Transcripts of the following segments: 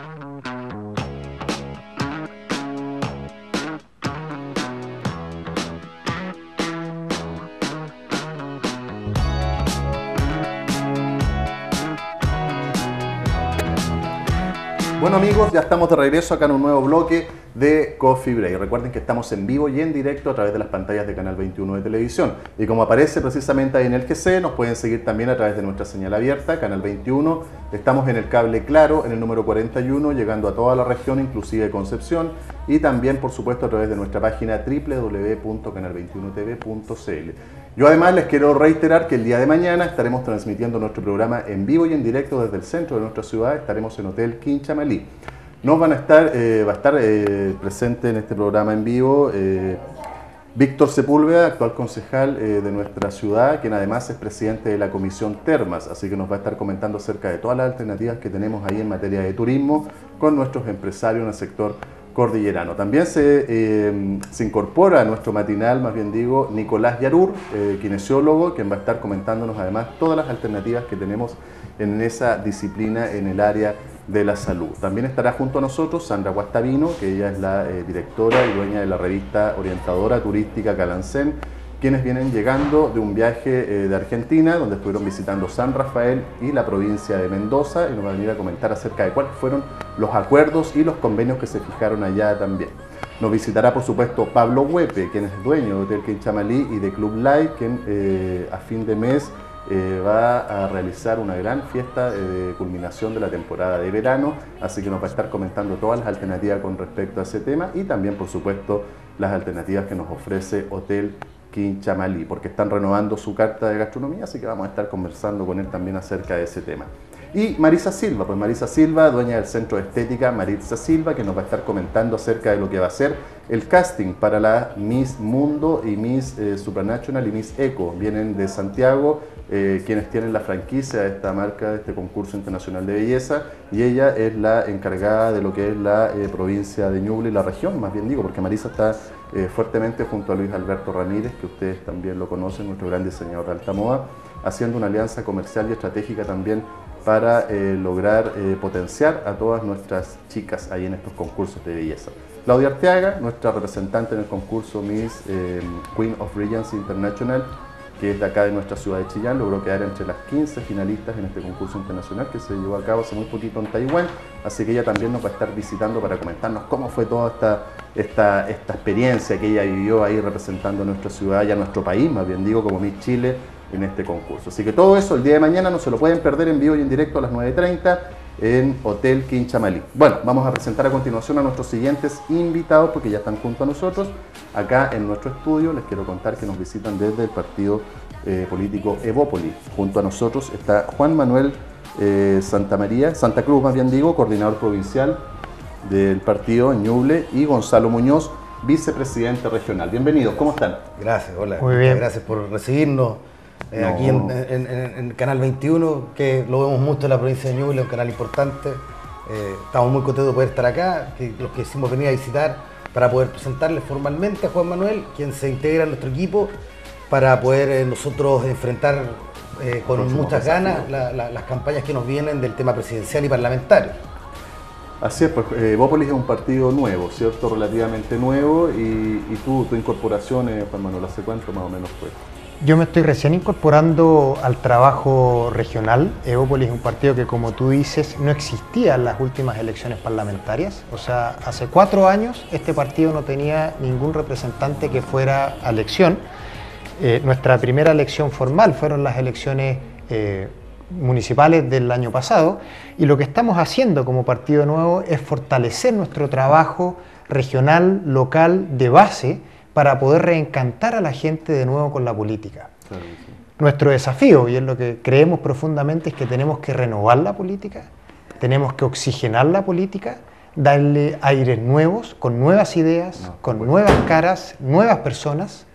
Thank you. Bueno amigos, ya estamos de regreso acá en un nuevo bloque de Coffee Break. Recuerden que estamos en vivo y en directo a través de las pantallas de Canal 21 de televisión. Y como aparece precisamente ahí en el GC, nos pueden seguir también a través de nuestra señal abierta, Canal 21. Estamos en el cable claro, en el número 41, llegando a toda la región, inclusive Concepción. Y también, por supuesto, a través de nuestra página www.canal21tv.cl. Yo además les quiero reiterar que el día de mañana estaremos transmitiendo nuestro programa en vivo y en directo desde el centro de nuestra ciudad. Estaremos en Hotel Quinchamalí. Nos van a estar, eh, va a estar eh, presente en este programa en vivo eh, Víctor Sepúlveda, actual concejal de nuestra ciudad, quien además es presidente de la Comisión Termas, así que nos va a estar comentando acerca de todas las alternativas que tenemos ahí en materia de turismo con nuestros empresarios en el sector cordillerano. También se, eh, se, incorpora a nuestro matinal, más bien digo, Nicolás Yarur, eh, kinesiólogo, quien va a estar comentándonos además todas las alternativas que tenemos en esa disciplina en el área de la salud. También estará junto a nosotros Sandra Guastavino, que ella es la eh, directora y dueña de la revista orientadora turística Calancén, quienes vienen llegando de un viaje eh, de Argentina, donde estuvieron visitando San Rafael y la provincia de Mendoza, y nos van a venir a comentar acerca de cuáles fueron los acuerdos y los convenios que se fijaron allá también. Nos visitará, por supuesto, Pablo Huepe, quien es dueño de Hotel Quinchamalí y de Club Live, quien eh, a fin de mes eh, va a realizar una gran fiesta de culminación de la temporada de verano, así que nos va a estar comentando todas las alternativas con respecto a ese tema y también, por supuesto, las alternativas que nos ofrece Hotel Quinchamalí, porque están renovando su carta de gastronomía, así que vamos a estar conversando con él también acerca de ese tema. Y Marisa Silva, pues Marisa Silva, dueña del Centro de Estética Marisa Silva, que nos va a estar comentando acerca de lo que va a ser el casting para la Miss Mundo y Miss eh, Supranational y Miss Eco. Vienen de Santiago, eh, quienes tienen la franquicia de esta marca, de este concurso internacional de belleza, y ella es la encargada de lo que es la eh, provincia de Ñuble y la región, más bien digo, porque Marisa está eh, fuertemente junto a Luis Alberto Ramírez, que ustedes también lo conocen, nuestro gran diseñador de alta moda, haciendo una alianza comercial y estratégica también para eh, lograr eh, potenciar a todas nuestras chicas ahí en estos concursos de belleza. Claudia Arteaga, nuestra representante en el concurso Miss Queen of Regency International, que es de acá de nuestra ciudad de Chillán, logró quedar entre las 15 finalistas en este concurso internacional que se llevó a cabo hace muy poquito en Taiwán, así que ella también nos va a estar visitando para comentarnos cómo fue toda esta, esta, experiencia que ella vivió ahí representando a nuestra ciudad y a nuestro país, más bien digo, como Miss Chile en este concurso. Así que todo eso el día de mañana no se lo pueden perder en vivo y en directo a las 9.30 en Hotel Quinchamalí. Bueno, vamos a presentar a continuación a nuestros siguientes invitados porque ya están junto a nosotros. Acá en nuestro estudio les quiero contar que nos visitan desde el partido eh, político Evópolis. Junto a nosotros está Juan Manuel eh, Santa María, Santa Cruz más bien digo, coordinador provincial del partido Ñuble y Gonzalo Muñoz, vicepresidente regional. Bienvenidos, ¿cómo están? Gracias, hola. Muy bien. Gracias por recibirnos eh, aquí en, en- en- en Canal 21, que lo vemos mucho en la provincia de Ñuble, un canal importante. Eh, estamos muy contentos de poder estar acá, que los que hicimos venir a visitar para poder presentarle formalmente a Juan Manuel, quien se integra en nuestro equipo, para poder eh, nosotros enfrentar con muchas ganas la- la- las campañas que nos vienen del tema presidencial y parlamentario. Así es, pues eh, Evópolis es un partido nuevo, ¿cierto? Relativamente nuevo y, y tú, tu incorporación, eh, Juan Manuel, ¿hace cuánto más o menos fue? Yo me estoy recién incorporando al trabajo regional. Eópolis es un partido que, como tú dices, no existía en las últimas elecciones parlamentarias. O sea, hace cuatro años este partido no tenía ningún representante que fuera a elección. Eh, nuestra primera elección formal fueron las elecciones eh, municipales del año pasado y lo que estamos haciendo como partido nuevo es fortalecer nuestro trabajo regional, local, de base, para poder reencantar a la gente de nuevo con la política. Claro que sí. Nuestro desafío, y es lo que creemos profundamente, es que tenemos que renovar la política, tenemos que oxigenar la política, darle aires nuevos, con nuevas ideas, No, con bueno. nuevas caras, nuevas personas,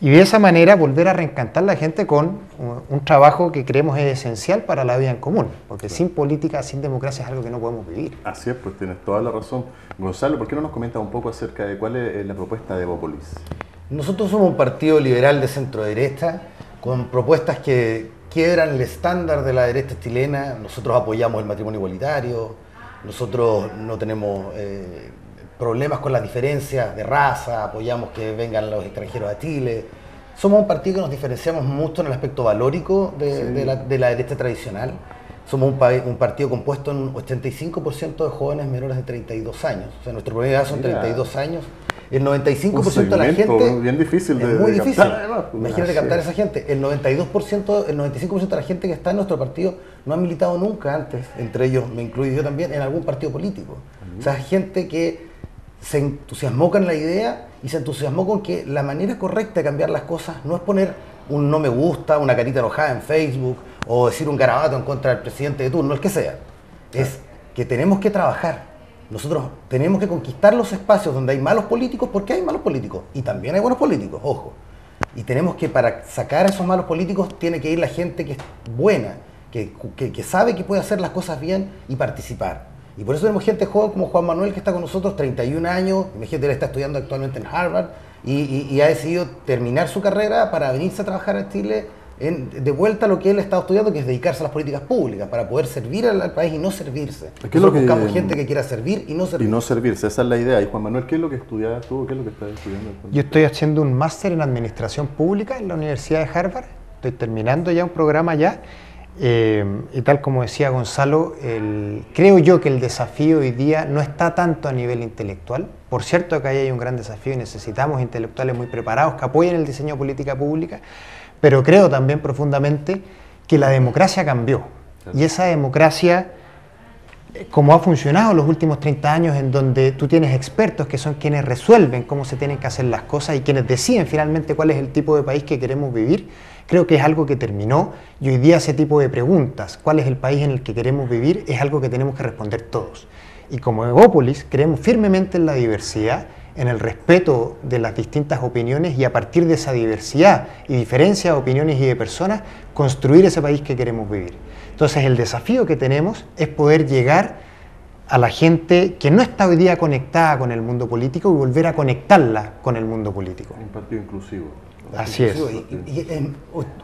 y de esa manera volver a reencantar a la gente con un, un trabajo que creemos es esencial para la vida en común, porque sin política, sin democracia es algo que no podemos vivir. Así es, pues tienes toda la razón. Gonzalo, ¿por qué no nos comentas un poco acerca de cuál es la propuesta de Evópolis? Nosotros somos un partido liberal de centro derecha, con propuestas que quiebran el estándar de la derecha chilena. Nosotros apoyamos el matrimonio igualitario, nosotros no tenemos eh, problemas con las diferencias de raza, apoyamos que vengan los extranjeros a Chile. Somos un partido que nos diferenciamos mucho en el aspecto valórico de, la, derecha tradicional. Somos un, partido compuesto en un 85% de jóvenes menores de 32 años. O sea, nuestro promedio de edad son 32 años el 95% de la gente. bien difícil es muy difícil. Captar, Imagínate captar a esa gente. El 92%, el 95% de la gente que está en nuestro partido no ha militado nunca antes, entre ellos me incluyo yo también, en algún partido político. O sea, gente que se entusiasmó con la idea y se entusiasmó con que la manera correcta de cambiar las cosas no es poner un no me gusta, una carita enojada en Facebook o decir un garabato en contra del presidente de turno, el que sea. Es que tenemos que trabajar nosotros tenemos que conquistar los espacios donde hay malos políticos porque hay malos políticos y también hay buenos políticos, ojo. Y tenemos que para sacar a esos malos políticos tiene que ir la gente que es buena, que, sabe que puede hacer las cosas bien y participar. Y por eso tenemos gente joven como Juan Manuel que está con nosotros, 31 años, imagínate, él está estudiando actualmente en Harvard y, y ha decidido terminar su carrera para venirse a trabajar a Chile de vuelta a lo que él ha estado estudiando, que es dedicarse a las políticas públicas, para poder servir al, país y no servirse. ¿Qué lo que, buscamos gente que quiera servir y no servirse. Y no servirse, esa es la idea. Y Juan Manuel, ¿qué es lo que estudias tú? ¿Qué es lo que estás estudiando? Yo estoy haciendo un máster en Administración Pública en la Universidad de Harvard. Estoy terminando ya un programa ya. Eh, y tal como decía Gonzalo, creo yo que el desafío hoy día no está tanto a nivel intelectual. Por cierto que ahí hay un gran desafío y necesitamos intelectuales muy preparados que apoyen el diseño de política pública pero creo también profundamente que la democracia cambió. Y esa democracia, eh, como ha funcionado los últimos 30 años, en donde tú tienes expertos que son quienes resuelven cómo se tienen que hacer las cosas y quienes deciden finalmente cuál es el tipo de país que queremos vivir, creo que es algo que terminó y hoy día ese tipo de preguntas, cuál es el país en el que queremos vivir, es algo que tenemos que responder todos. Y como Egópolis creemos firmemente en la diversidad en el respeto de las distintas opiniones y a partir de esa diversidad y diferencia de opiniones y de personas, construir ese país que queremos vivir. Entonces el desafío que tenemos es poder llegar a la gente que no está hoy día conectada con el mundo político y volver a conectarla con el mundo político. Un partido inclusivo. Así es.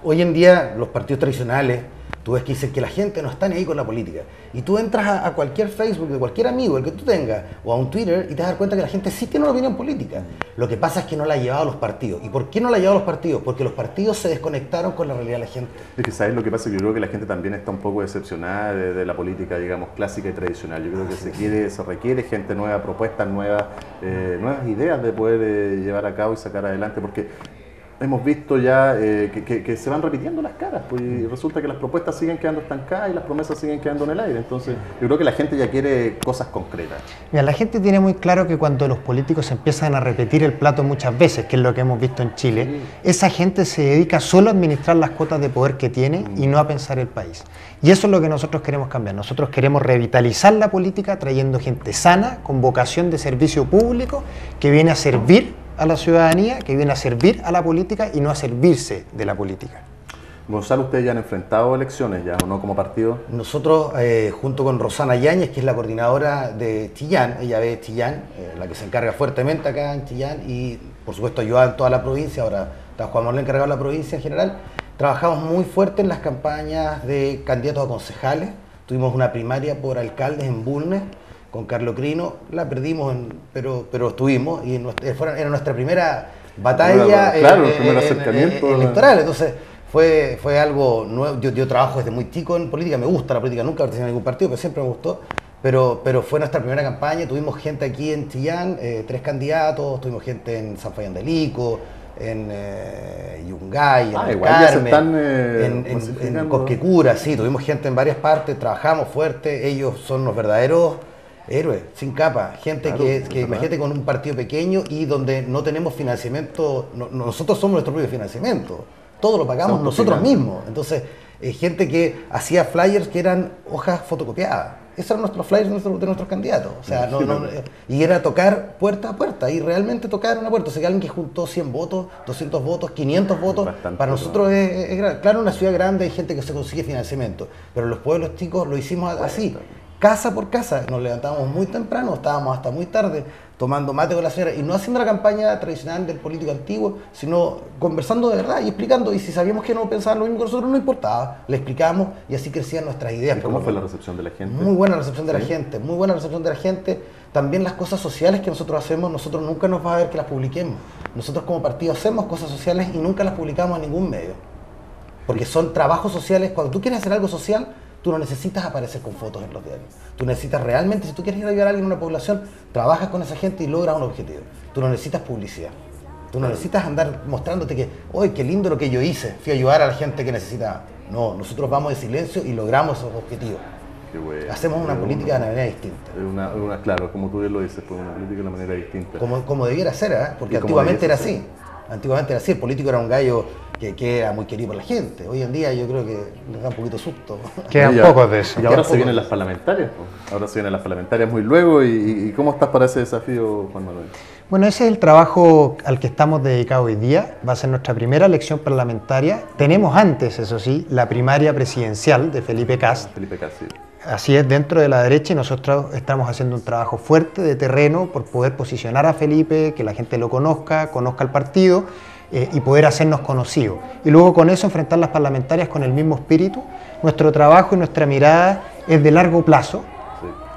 hoy en día los partidos tradicionales Tú ves que dicen que la gente no está ni ahí con la política. Y tú entras a, cualquier Facebook de cualquier amigo, el que tú tengas, o a un Twitter, y te das cuenta que la gente sí tiene una opinión política. Lo que pasa es que no la ha llevado a los partidos. ¿Y por qué no la ha llevado a los partidos? Porque los partidos se desconectaron con la realidad de la gente. Es que sabes lo que pasa, que yo creo que la gente también está un poco decepcionada de, la política, digamos, clásica y tradicional. Yo creo que se quiere, se requiere gente nueva, propuestas nuevas, eh, nuevas ideas de poder eh, llevar a cabo y sacar adelante, porque hemos visto ya eh, que, se van repitiendo las caras, pues y resulta que las propuestas siguen quedando estancadas y las promesas siguen quedando en el aire. Entonces, yo creo que la gente ya quiere cosas concretas. Mira, la gente tiene muy claro que cuando los políticos empiezan a repetir el plato muchas veces, que es lo que hemos visto en Chile, esa gente se dedica solo a administrar las cuotas de poder que tiene y no a pensar el país. Y eso es lo que nosotros queremos cambiar. Nosotros queremos revitalizar la política trayendo gente sana, con vocación de servicio público, que viene a servir a la ciudadanía, que viene a servir a la política y no a servirse de la política. Gonzalo, ustedes ya han enfrentado elecciones ya, ¿o no, como partido? Nosotros, eh, junto con Rosana Yáñez, que es la coordinadora de Chillán, ella ve Chillán, eh, la que se encarga fuertemente acá en Chillán, y por supuesto ayuda en toda la provincia, ahora está Juan Manuel encargado de la provincia en general. Trabajamos muy fuerte en las campañas de candidatos a concejales, tuvimos una primaria por alcaldes en Bulnes, con Carlos Crino, la perdimos, pero, pero estuvimos y era nuestra primera batalla electoral. Entonces fue, fue algo nuevo. Yo, trabajo desde muy chico en política, me gusta la política, nunca participé en ningún partido, pero siempre me gustó. Pero, pero fue nuestra primera campaña, tuvimos gente aquí en Chillán, eh, tres candidatos, tuvimos gente en San Fabián de Lico, en eh, Yungay, en, ah, Carmen, eh, en, en, Cosquecura, sí, tuvimos gente en varias partes, trabajamos fuerte, ellos son los verdaderos héroes, sin capa, gente que, que imagínate con un partido pequeño y donde no tenemos financiamiento, nosotros somos nuestro propio financiamiento, todo lo pagamos nosotros mismos. Entonces, eh, gente que hacía flyers que eran hojas fotocopiadas. Esos eran nuestros flyers de nuestros, candidatos. O sea, eh, y era tocar puerta a puerta y realmente tocar una puerta. O sea, que alguien que juntó 100 votos, 200 votos, 500 votos, para nosotros es, Claro, en una ciudad grande hay gente que se consigue financiamiento, pero los pueblos chicos lo hicimos así casa por casa. Nos levantábamos muy temprano, estábamos hasta muy tarde tomando mate con la señora y no haciendo la campaña tradicional del político antiguo, sino conversando de verdad y explicando. Y si sabíamos que no pensaban lo mismo que nosotros, no importaba, le explicamos y así crecían nuestras ideas. ¿Y cómo fue la recepción de la gente? Muy buena recepción de la gente, muy buena recepción de la gente. También las cosas sociales que nosotros hacemos, nosotros nunca nos va a ver que las publiquemos. Nosotros como partido hacemos cosas sociales y nunca las publicamos en ningún medio. Porque son trabajos sociales. Cuando tú quieres hacer algo social, Tú no necesitas aparecer con fotos en los diarios. Tú necesitas realmente, si tú quieres ir a ayudar a alguien en una población, trabajas con esa gente y logras un objetivo. Tú no necesitas publicidad. Tú no necesitas andar mostrándote que, ¡ay, qué lindo lo que yo hice! Fui a ayudar a la gente que necesitaba. No, nosotros vamos de silencio y logramos esos objetivos. Hacemos una política de una manera distinta. Una, claro, como tú bien lo dices, pues una política de una manera distinta. Como, como debiera ser, ¿eh? porque antiguamente era así. Antiguamente era así, el político era un gallo que, era muy querido por la gente. Hoy en día yo creo que le da un poquito susto. Quedan pocos de eso. Y ahora se vienen las parlamentarias, ahora se vienen las parlamentarias muy luego. ¿Y, cómo estás para ese desafío, Juan Manuel? Bueno, ese es el trabajo al que estamos dedicados hoy día. Va a ser nuestra primera elección parlamentaria. Tenemos antes, eso sí, la primaria presidencial de Felipe Cast. Felipe Cast, sí. Así es, dentro de la derecha y nosotros estamos haciendo un trabajo fuerte de terreno por poder posicionar a Felipe, que la gente lo conozca, conozca el partido eh, y poder hacernos conocidos. Y luego con eso enfrentar las parlamentarias con el mismo espíritu. Nuestro trabajo y nuestra mirada es de largo plazo,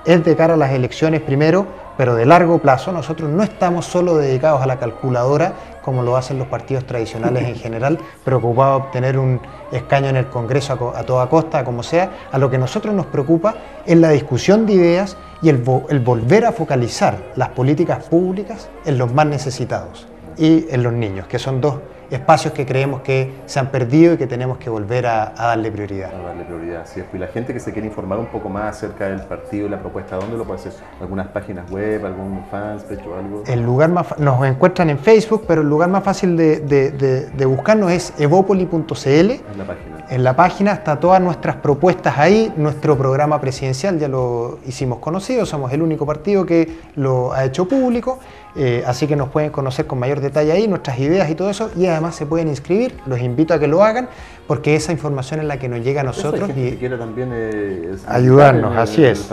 es de cara a las elecciones primero, pero de largo plazo. Nosotros no estamos solo dedicados a la calculadora, como lo hacen los partidos tradicionales en general, preocupados de obtener un escaño en el Congreso a, toda costa, como sea. A lo que nosotros nos preocupa es la discusión de ideas y el volver a focalizar las políticas públicas en los más necesitados y en los niños, que son dos espacios que creemos que se han perdido y que tenemos que volver a, darle prioridad. A darle prioridad, sí. Y la gente que se quiere informar un poco más acerca del partido y la propuesta, ¿dónde lo puede hacer? ¿Algunas páginas web, algún fanpage o algo? El lugar más nos encuentran en Facebook, pero el lugar más fácil de, de, buscarnos es evopoli.cl. En la página. En la página está todas nuestras propuestas ahí, nuestro programa presidencial ya lo hicimos conocido, somos el único partido que lo ha hecho público, eh, así que nos pueden conocer con mayor detalle ahí, nuestras ideas y todo eso, y además se pueden inscribir, los invito a que lo hagan, porque esa información es la que nos llega a nosotros y también eh, ayudarnos, así es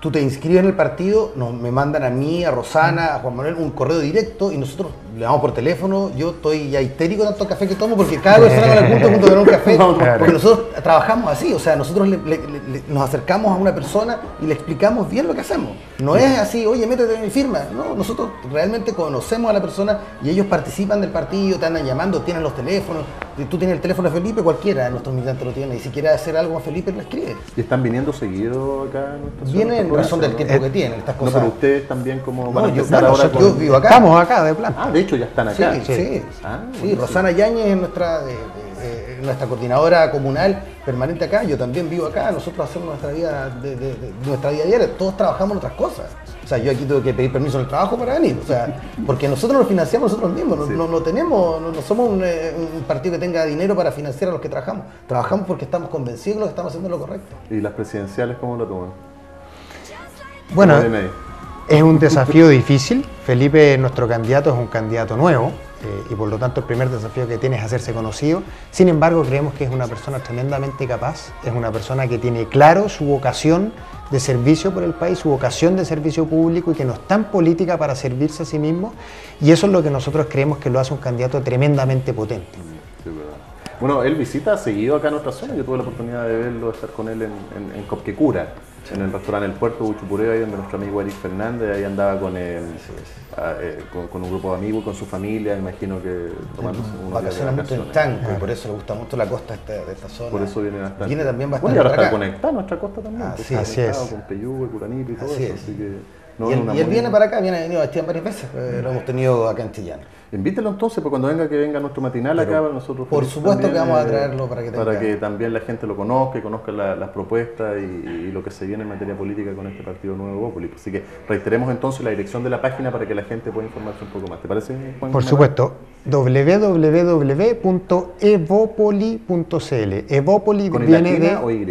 tú te inscribes en el partido, nos, me mandan a mí, a Rosana, a Juan Manuel un correo directo y nosotros le damos por teléfono. Yo estoy ya histérico tanto café que tomo porque cada vez salgo al punto junto con un café. Porque nosotros trabajamos así, o sea, nosotros nos acercamos a una persona y le explicamos bien lo que hacemos. No es así, oye, métete en mi firma. No, nosotros realmente conocemos a la persona y ellos participan del partido, te andan llamando, tienen los teléfonos. Tú tienes el teléfono de Felipe, cualquiera de nuestros militantes lo tiene. Y si quiere hacer algo a Felipe, lo escribe. ¿Y están viniendo seguido acá en Vienen en razón del tiempo que tienen estas cosas. No, pero ustedes también como van a empezar ahora yo vivo acá. Estamos acá de plan. Ah, de hecho ya están acá. Sí, sí. Ah, sí. Rosana Yáñez es nuestra, nuestra coordinadora comunal permanente acá. Yo también vivo acá. Nosotros hacemos nuestra vida, de, nuestra vida diaria. Todos trabajamos en otras cosas. O sea, yo aquí tengo que pedir permiso en el trabajo para venir. O sea, porque nosotros nos financiamos nosotros mismos. No, no, tenemos, no, somos eh, un, partido que tenga dinero para financiar a los que trabajamos. Trabajamos porque estamos convencidos de que estamos haciendo lo correcto. ¿Y las presidenciales cómo lo toman? Bueno, es un desafío difícil. Felipe, nuestro candidato, es un candidato nuevo eh, y por lo tanto el primer desafío que tiene es hacerse conocido. Sin embargo, creemos que es una persona tremendamente capaz, es una persona que tiene claro su vocación de servicio por el país, su vocación de servicio público y que no está en política para servirse a sí mismo. Y eso es lo que nosotros creemos que lo hace un candidato tremendamente potente. bueno, él visita seguido acá en nuestra zona. Yo tuve la oportunidad de verlo, de estar con él en, en, en Copquecura en el restaurante El Puerto, Buchupureo, ahí donde nuestro amigo Eric Fernández, ahí andaba con, el, eh, con, un grupo de amigos, con su familia, imagino que tomando Vacaciona mucho en Chanco, y por eso le gusta mucho la costa de esta zona. Por eso viene bastante. Viene también bastante. Bueno, y ahora está conectada nuestra costa también. Ah, sí, así es. Con Peyúgue, Curanipe y todo eso, así que... y él, viene para acá, viene a venido a varias veces, eh, lo hemos tenido acá en Chillán. Invítelo entonces, pues cuando venga que venga nuestro matinal acá para nosotros. Por supuesto que vamos a traerlo para que Para que también la gente lo conozca y conozca las propuestas y, lo que se viene en materia política con este partido nuevo Bópoli. Así que reiteremos entonces la dirección de la página para que la gente pueda informarse un poco más. ¿Te parece, Juan? Por supuesto, www.evopoli.cl. Evopoli ¿Con viene de. o Y?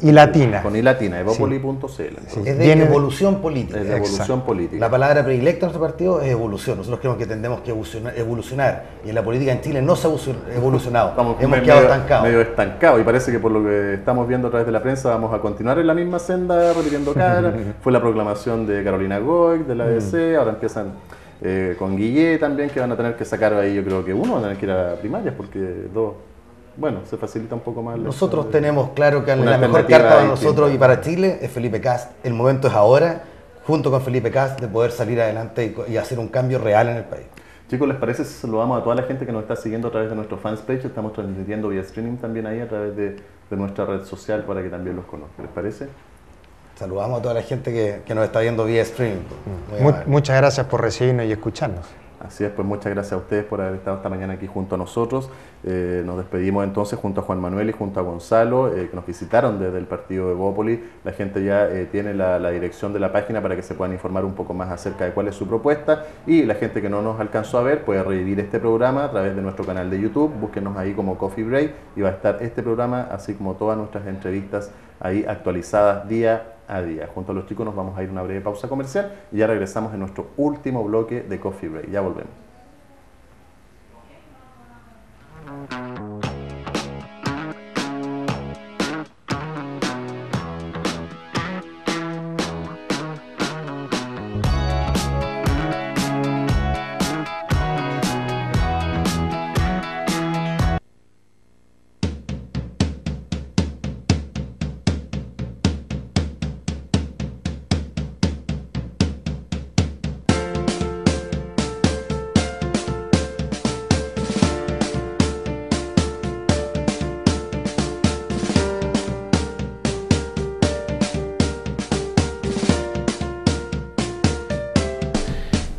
Y latina. Con Y latina, evopoli.cl. es de evolución política. Es evolución política. La palabra predilecta en nuestro partido es evolución. Nosotros creemos que tendemos que evolucionar, y en la política en Chile no se ha evolucionado. Estamos Hemos quedado estancados. Medio estancados y parece que por lo que estamos viendo a través de la prensa vamos a continuar en la misma senda repitiendo cara. Fue la proclamación de Carolina Goy, de la ADC, mm. ahora empiezan eh, con Guillé también, que van a tener que sacar ahí, yo creo que uno van a tener que ir a primarias, porque dos, bueno, se facilita un poco más. Nosotros tenemos claro que la mejor carta para nosotros y para Chile es Felipe Cast. El momento es ahora, junto con Felipe Cast, de poder salir adelante y, hacer un cambio real en el país. Chicos, ¿les parece si saludamos a toda la gente que nos está siguiendo a través de nuestro fans page? Estamos transmitiendo vía streaming también ahí a través de, de nuestra red social para que también los conozcan. ¿Les parece? Saludamos a toda la gente que, nos está viendo vía streaming. muchas gracias por recibirnos y escucharnos. Así es, pues muchas gracias a ustedes por haber estado esta mañana aquí junto a nosotros. Eh, nos despedimos entonces junto a Juan Manuel y junto a Gonzalo, eh, que nos visitaron desde el partido de Bópoli. La gente ya eh, tiene la, dirección de la página para que se puedan informar un poco más acerca de cuál es su propuesta. Y la gente que no nos alcanzó a ver puede revivir este programa a través de nuestro canal de YouTube. Búsquenos ahí como Coffee Break y va a estar este programa, así como todas nuestras entrevistas ahí actualizadas día a día. Junto a los chicos nos vamos a ir a una breve pausa comercial y ya regresamos en nuestro último bloque de Coffee Break. Ya volvemos.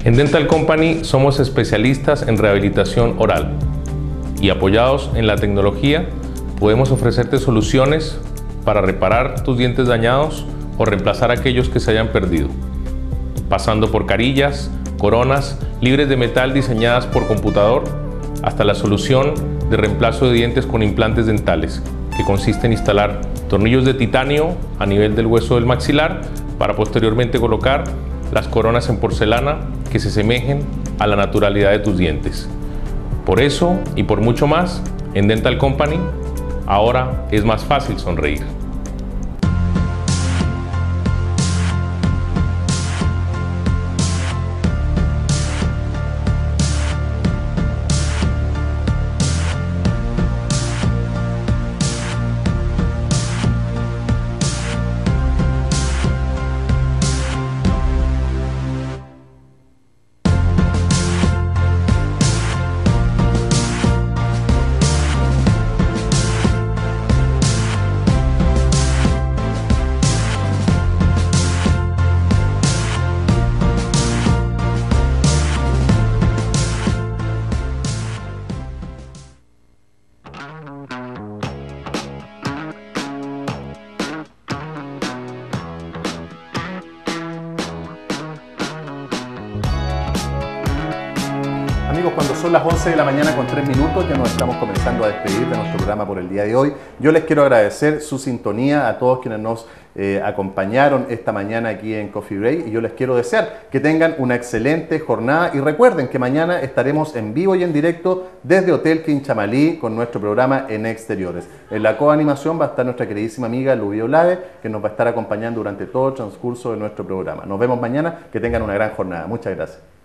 En Dental Company somos especialistas en rehabilitación oral y apoyados en la tecnología podemos ofrecerte soluciones para reparar tus dientes dañados o reemplazar aquellos que se hayan perdido, pasando por carillas, coronas libres de metal diseñadas por computador hasta la solución de reemplazo de dientes con implantes dentales, que consiste en instalar tornillos de titanio a nivel del hueso del maxilar para posteriormente colocar las coronas en porcelana que se semejen a la naturalidad de tus dientes. Por eso y por mucho más, en Dental Company ahora es más fácil sonreír. Las 11 de la mañana con 3 minutos, ya nos estamos comenzando a despedir de nuestro programa por el día de hoy. Yo les quiero agradecer su sintonía a todos quienes nos eh, acompañaron esta mañana aquí en Coffee Break y yo les quiero desear que tengan una excelente jornada y recuerden que mañana estaremos en vivo y en directo desde Hotel Quinchamalí con nuestro programa en exteriores. En la coanimación va a estar nuestra queridísima amiga Lubio Lave que nos va a estar acompañando durante todo el transcurso de nuestro programa. Nos vemos mañana, que tengan una gran jornada. Muchas gracias.